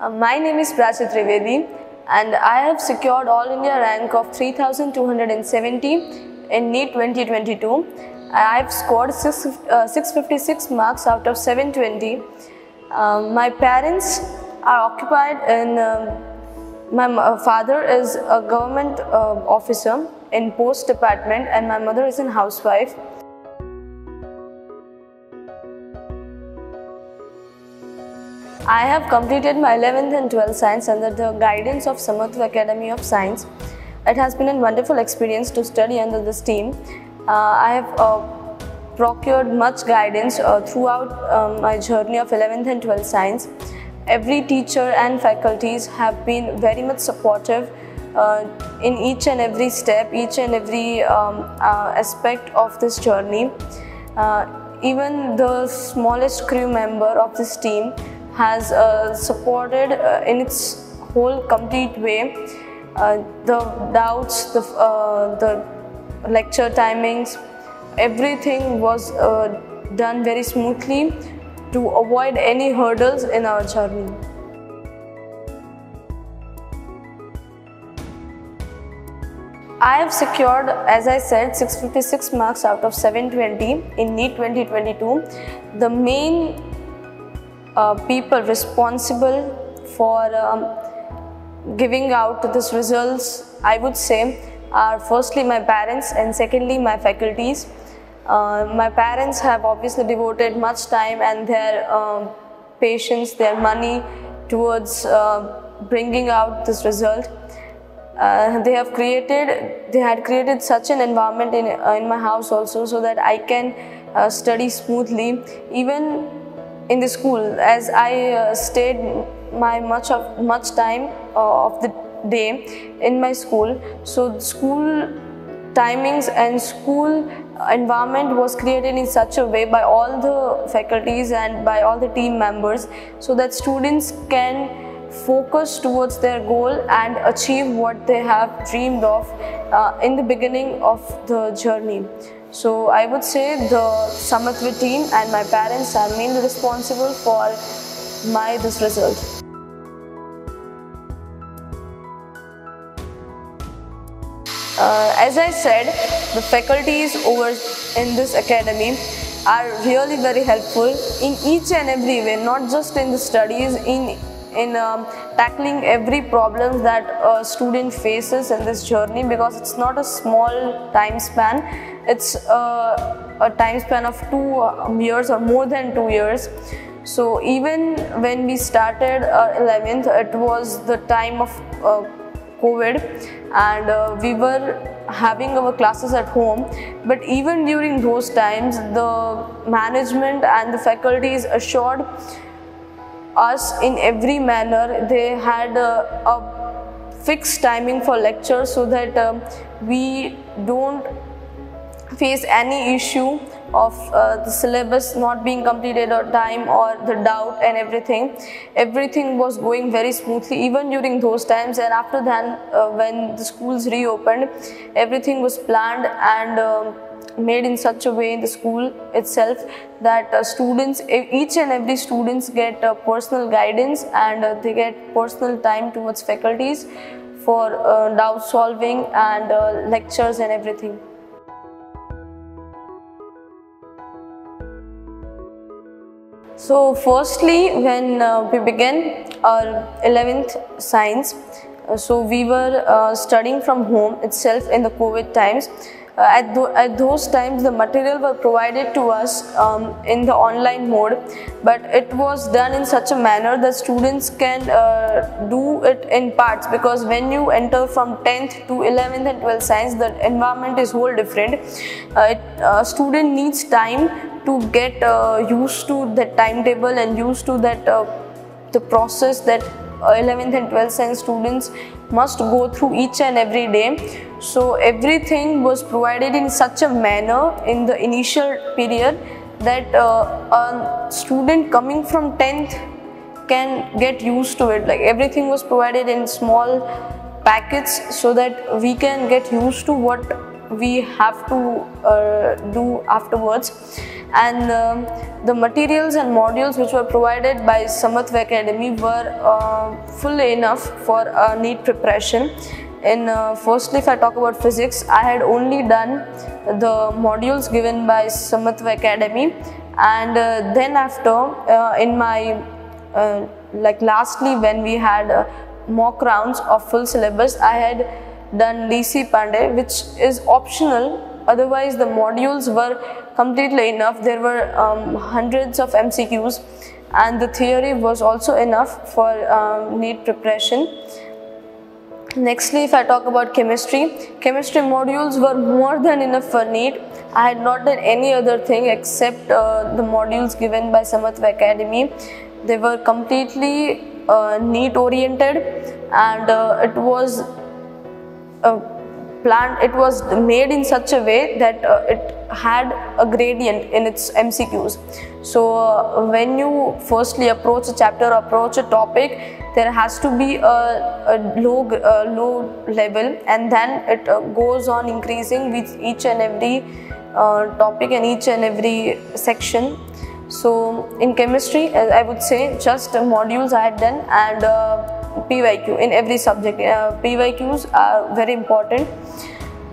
Uh, my name is Prachi Trivedi and I have secured All India rank of 3270 in NEET 2022. I have scored six, uh, 656 marks out of 720. Um, my parents are occupied in, um, my father is a government uh, officer in post department and my mother is a housewife. I have completed my 11th and 12th science under the guidance of Samatva Academy of Science. It has been a wonderful experience to study under this team. Uh, I have uh, procured much guidance uh, throughout um, my journey of 11th and 12th science. Every teacher and faculties have been very much supportive uh, in each and every step, each and every um, uh, aspect of this journey. Uh, even the smallest crew member of this team has uh, supported uh, in its whole complete way uh, the doubts, the, uh, the lecture timings, everything was uh, done very smoothly to avoid any hurdles in our journey. I have secured, as I said, 656 marks out of 720 in NEET 2022. The main uh, people responsible for um, giving out these results, I would say, are firstly my parents and secondly my faculties. Uh, my parents have obviously devoted much time and their um, patience, their money towards uh, bringing out this result. Uh, they have created, they had created such an environment in, uh, in my house also so that I can uh, study smoothly. Even in the school as I uh, stayed my much of much time uh, of the day in my school. So school timings and school environment was created in such a way by all the faculties and by all the team members so that students can focus towards their goal and achieve what they have dreamed of uh, in the beginning of the journey. So I would say the Samatva team and my parents are mainly responsible for my this result. Uh, as I said, the faculties over in this academy are really very helpful in each and every way, not just in the studies, in in um, tackling every problem that a student faces in this journey because it's not a small time span. It's a, a time span of two um, years or more than two years. So even when we started uh, 11th it was the time of uh, covid and uh, we were having our classes at home. But even during those times the management and the faculties assured us in every manner. They had a, a fixed timing for lectures so that um, we don't face any issue of uh, the syllabus not being completed on time or the doubt and everything. Everything was going very smoothly even during those times and after then uh, when the schools reopened everything was planned and um, made in such a way in the school itself that uh, students each and every students get uh, personal guidance and uh, they get personal time towards faculties for uh, doubt solving and uh, lectures and everything. So firstly when uh, we began our 11th science so we were studying from home itself in the covid times at, th at, those times the material were provided to us um, in the online mode but it was done in such a manner that students can uh, do it in parts because when you enter from 10th to 11th and 12th science the environment is whole different. Uh, it, a student needs time to get uh, used to that timetable and used to that uh, the process that 11th and 12th science students must go through each and every day. So everything was provided in such a manner in the initial period that uh, a student coming from 10th can get used to it. Like everything was provided in small packets so that we can get used to what we have to uh, do afterwards and um, the materials and modules which were provided by Samatva Academy were uh, fully enough for uh, NEET preparation. In uh, firstly, if I talk about physics, I had only done the modules given by Samatva Academy, and uh, then after uh, in my uh, like lastly when we had uh, mock rounds of full syllabus, I had done DC Pandey, which is optional. Otherwise, the modules were completely enough. There were um, hundreds of MCQs, and the theory was also enough for um, preparation. Nextly, if I talk about chemistry, chemistry modules were more than enough for NEET. I had not done any other thing except uh, the modules given by Samatva Academy. They were completely uh, oriented and uh, it was uh, planned, it was made in such a way that uh, it had a gradient in its MCQs. So uh, when you firstly approach a chapter, approach a topic, there has to be a, a low, uh, low level and then it uh, goes on increasing with each and every uh, topic and each and every section. So in chemistry, uh, I would say just modules I had done and uh, PYQ in every subject. Uh, PYQs are very important.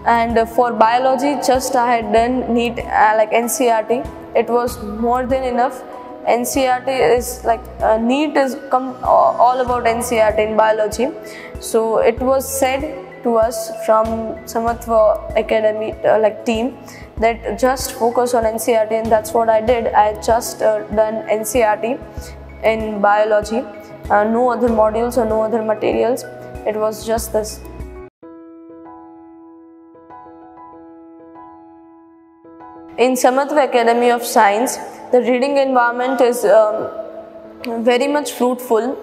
And for biology just I had done NEET uh, like NCERT it was more than enough. NCERT is like uh, NEET is come all about NCERT in biology. So it was said to us from Samatva Academy uh, like team that just focus on NCERT and that's what I did. I just uh, done NCERT in biology uh, no other modules or no other materials it was just this In Samatva Academy of Science, the reading environment is um, very much fruitful.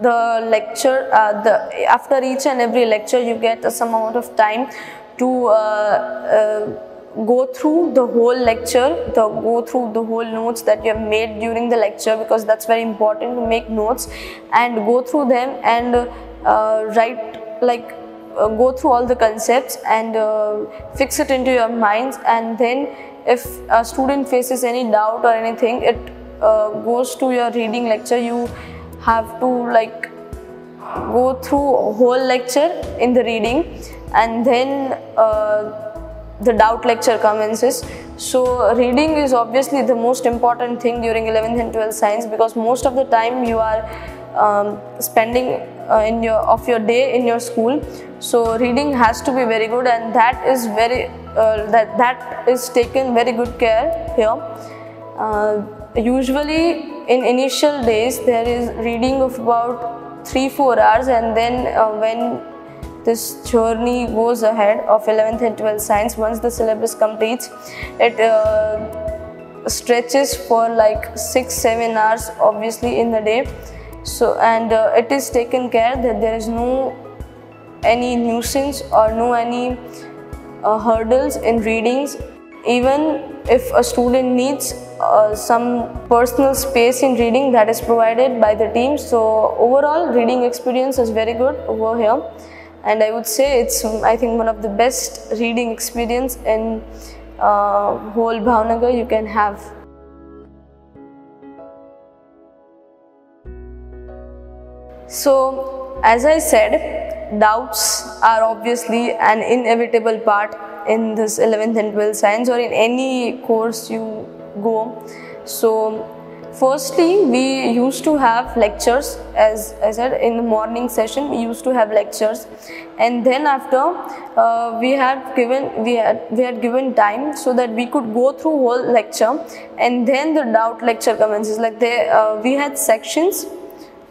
The lecture, uh, the after each and every lecture, you get some amount of time to uh, uh, go through the whole lecture, the go through the whole notes that you have made during the lecture because that's very important to make notes and go through them and uh, write like uh, go through all the concepts and uh, fix it into your minds and then if a student faces any doubt or anything it uh, goes to your reading lecture. You have to like go through whole lecture in the reading and then uh, the doubt lecture commences so reading is obviously the most important thing during 11th and 12th science because most of the time you are um, spending uh, in your of your day in your school. So reading has to be very good and that is very uh, that that is taken very good care here. Uh, usually in initial days there is reading of about 3 4 hours and then uh, when this journey goes ahead of 11th and 12th science once the syllabus completes it uh, stretches for like 6 7 hours obviously in the day. So and uh, it is taken care that there is no any nuisance or no any uh, hurdles in readings. Even if a student needs uh, some personal space in reading that is provided by the team. So overall reading experience is very good over here and i would say it's i think one of the best reading experience in uh, whole bhavnagar you can have So, as I said, doubts are obviously an inevitable part in this 11th and 12th science or in any course you go. So, firstly, we used to have lectures, as I said, in the morning session, we used to have lectures, and then after uh, we had given we had we had given time so that we could go through whole lecture, and then the doubt lecture commences. Like they, uh, we had sections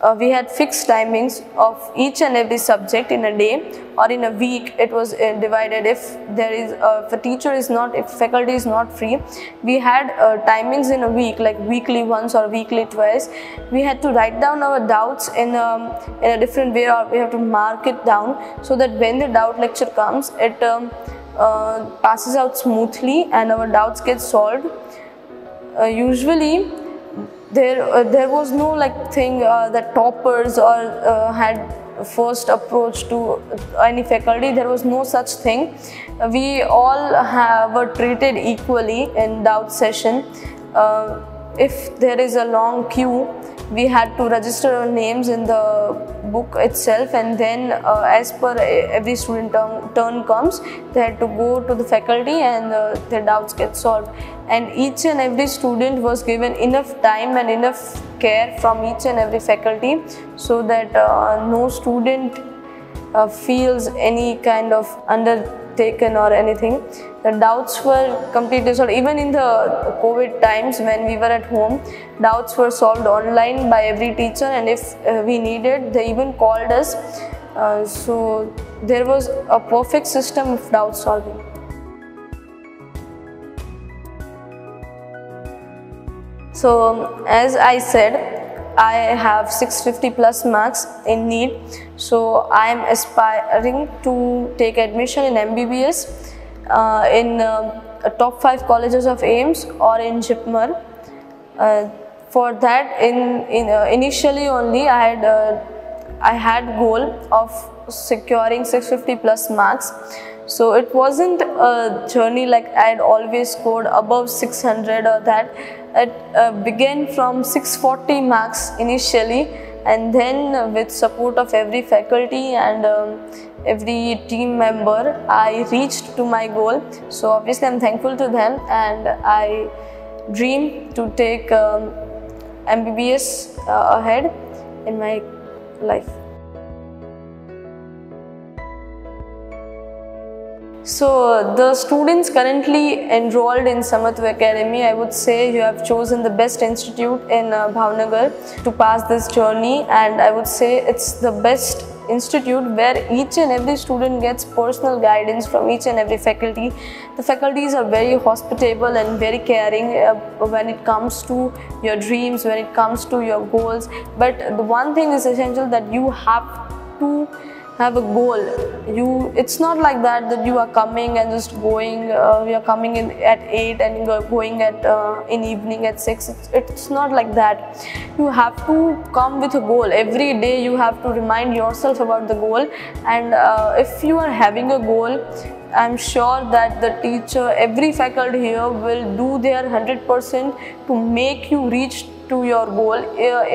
uh, we had fixed timings of each and every subject in a day or in a week. It was uh, divided. If there is uh, if a teacher is not if faculty is not free we had uh, timings in a week like weekly once or weekly twice. We had to write down our doubts in um, in a different way or we have to mark it down so that when the doubt lecture comes it um, uh, passes out smoothly and our doubts get solved. Uh, usually there uh, there was no like thing uh, that toppers or uh, had first approach to any faculty. There was no such thing. We all have, were treated equally in doubt session. Uh, if there is a long queue, we had to register our names in the book itself and then uh, as per every student turn, turn, comes they had to go to the faculty and uh, their doubts get solved. And each and every student was given enough time and enough care from each and every faculty so that uh, no student uh, feels any kind of undertaken or anything the doubts were completely solved. Even in the COVID times when we were at home, doubts were solved online by every teacher and if uh, we needed, they even called us. Uh, so there was a perfect system of doubt solving. So as I said, I have 650 plus marks in NEET. So I am aspiring to take admission in MBBS in uh, top 5 colleges of AIIMS or in JIPMER. Uh, for that, in, in initially only I had I had goal of securing 650 plus marks. So it wasn't a journey like I had always scored above 600 or that. It uh, began from 640 marks initially and then with support of every faculty and um, every team member I reached to my goal so obviously I'm thankful to them and I dream to take um, MBBS uh, ahead in my life. So the students currently enrolled in Samatva Academy, I would say you have chosen the best institute in uh, Bhavnagar to pass this journey and I would say it's the best institute where each and every student gets personal guidance from each and every faculty. The faculties are very hospitable and very caring uh, when it comes to your dreams, when it comes to your goals. But the one thing is essential that you have to have a goal. You it's not like that that you are coming and just going uh, you are coming in at 8 and you're going at uh, in evening at 6 it's, it's not like that. You have to come with a goal. Every day you have to remind yourself about the goal. And uh, if you are having a goal I'm sure that the teacher, every faculty here will do their 100% to make you reach to your goal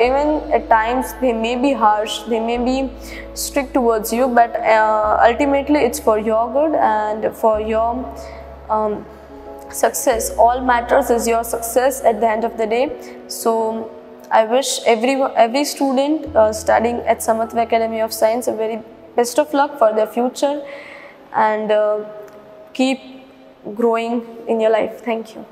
even at times they may be harsh they may be strict towards you but uh, ultimately it's for your good and for your um, success all matters is your success at the end of the day so I wish every every student uh, studying at Samatva Academy of Science a very best of luck for their future and uh, keep growing in your life. Thank you.